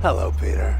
Hello, Peter.